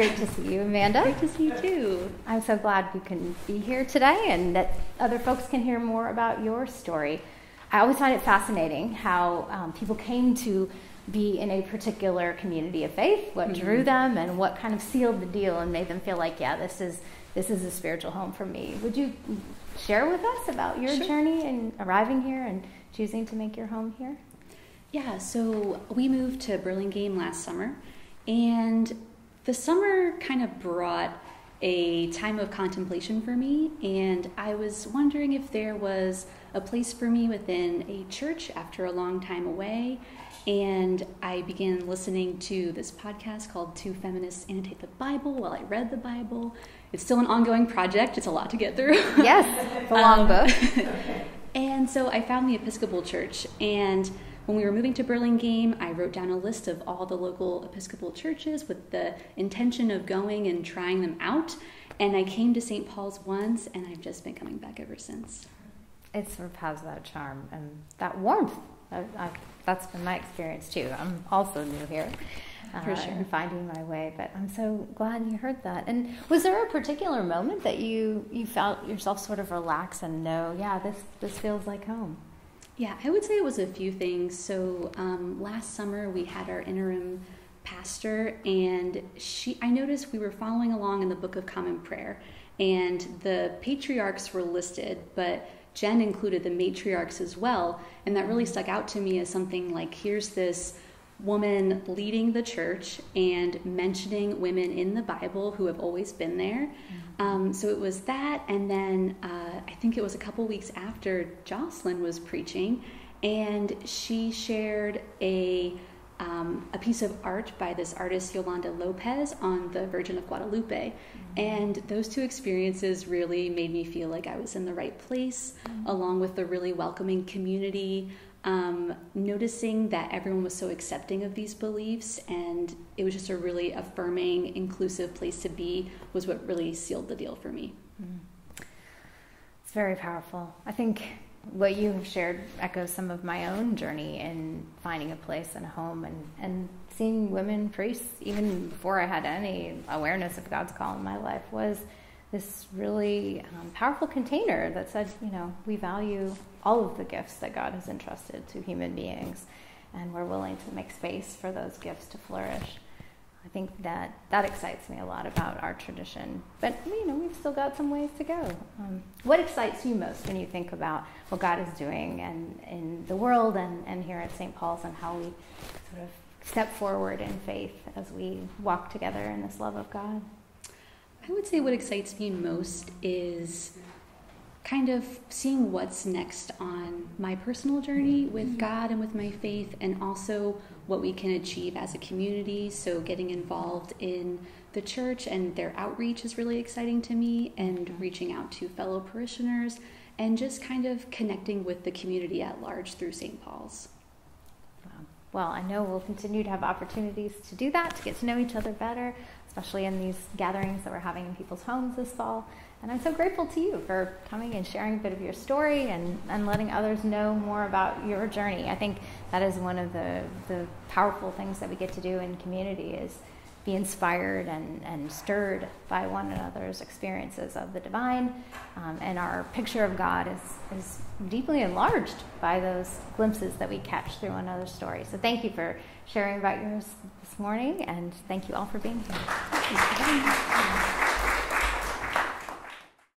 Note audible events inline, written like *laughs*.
great to see you, Amanda. Great to see you too. I'm so glad you can be here today and that other folks can hear more about your story. I always find it fascinating how um, people came to be in a particular community of faith, what mm-hmm. drew them, and what kind of sealed the deal and made them feel like, yeah, this is this is a spiritual home for me. Would you share with us about your sure. journey and arriving here and choosing to make your home here? Yeah, so we moved to Burlingame last summer, and the summer kind of brought a time of contemplation for me, and I was wondering if there was a place for me within a church after a long time away. And I began listening to this podcast called Two Feminists Annotate the Bible while I read the Bible. It's still an ongoing project, it's a lot to get through. Yes, the long um, book. *laughs* and so I found the Episcopal Church, and when we were moving to Burlingame, I wrote down a list of all the local Episcopal churches with the intention of going and trying them out. And I came to St. Paul's once, and I've just been coming back ever since. It sort of has that charm and that warmth. I, I, that's been my experience too. I'm also new here. Uh, For sure. And finding my way, but I'm so glad you heard that. And was there a particular moment that you you felt yourself sort of relax and know, yeah, this this feels like home? Yeah, I would say it was a few things. So um, last summer we had our interim pastor, and she I noticed we were following along in the Book of Common Prayer, and the patriarchs were listed, but Jen included the matriarchs as well, and that really stuck out to me as something like here's this woman leading the church and mentioning women in the Bible who have always been there. Mm-hmm. Um, so it was that, and then uh, I think it was a couple weeks after Jocelyn was preaching, and she shared a um, a piece of art by this artist Yolanda Lopez on the Virgin of Guadalupe. Mm-hmm. And those two experiences really made me feel like I was in the right place, mm-hmm. along with the really welcoming community um, noticing that everyone was so accepting of these beliefs and it was just a really affirming, inclusive place to be was what really sealed the deal for me. Mm. It's very powerful. I think what you have shared echoes some of my own journey in finding a place and a home and, and seeing women priests, even before I had any awareness of God's call in my life, was this really um, powerful container that said, you know, we value all of the gifts that God has entrusted to human beings, and we're willing to make space for those gifts to flourish. I think that that excites me a lot about our tradition. But you know, we've still got some ways to go. Um, what excites you most when you think about what God is doing and in the world and, and here at St. Paul's and how we sort of step forward in faith as we walk together in this love of God? I would say what excites me most is kind of seeing what's next on my personal journey with mm-hmm. God and with my faith, and also what we can achieve as a community. So, getting involved in the church and their outreach is really exciting to me, and reaching out to fellow parishioners, and just kind of connecting with the community at large through St. Paul's. Well, I know we'll continue to have opportunities to do that, to get to know each other better, especially in these gatherings that we're having in people's homes this fall. And I'm so grateful to you for coming and sharing a bit of your story and, and letting others know more about your journey. I think that is one of the, the powerful things that we get to do in community is be inspired and, and stirred by one another's experiences of the divine. Um, and our picture of God is, is deeply enlarged by those glimpses that we catch through one another's stories. So thank you for sharing about yours this morning, and thank you all for being here.